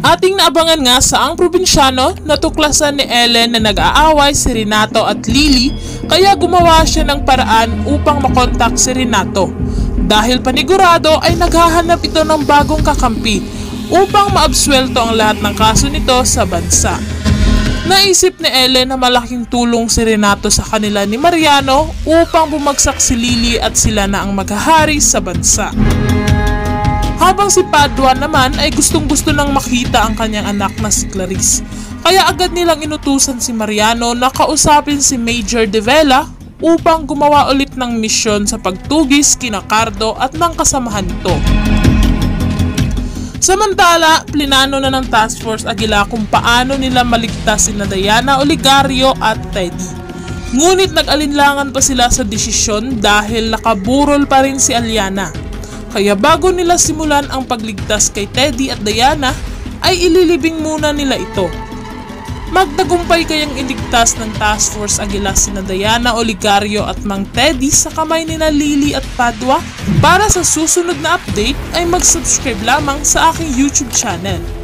Ating naabangan nga sa ang probinsyano, natuklasan ni Ellen na nag-aaway si Renato at Lily kaya gumawa siya ng paraan upang makontak si Renato. Dahil panigurado ay naghahanap ito ng bagong kakampi upang maabswelto ang lahat ng kaso nito sa bansa. Naisip ni Ellen na malaking tulong si Renato sa kanila ni Mariano upang bumagsak si Lily at sila na ang maghahari sa bansa. Habang si Padua naman ay gustong gusto nang makita ang kanyang anak na si Clarice. Kaya agad nilang inutusan si Mariano na kausapin si Major De Vela upang gumawa ulit ng misyon sa pagtugis kina Cardo at ng kasamahan nito. Samantala, plinano na ng Task Force Aguila kung paano nila maligtas sina Diana Oligario at Teddy. Ngunit nag-alinlangan pa sila sa desisyon dahil nakaburol pa rin si Aliana. Kaya bago nila simulan ang pagligtas kay Teddy at Diana, ay ililibing muna nila ito. Magtagumpay kayang iligtas ng Task Force Aguila sina Diana Oligario at Mang Teddy sa kamay nina Lily at Padua? Para sa susunod na update ay mag-subscribe lamang sa aking YouTube channel.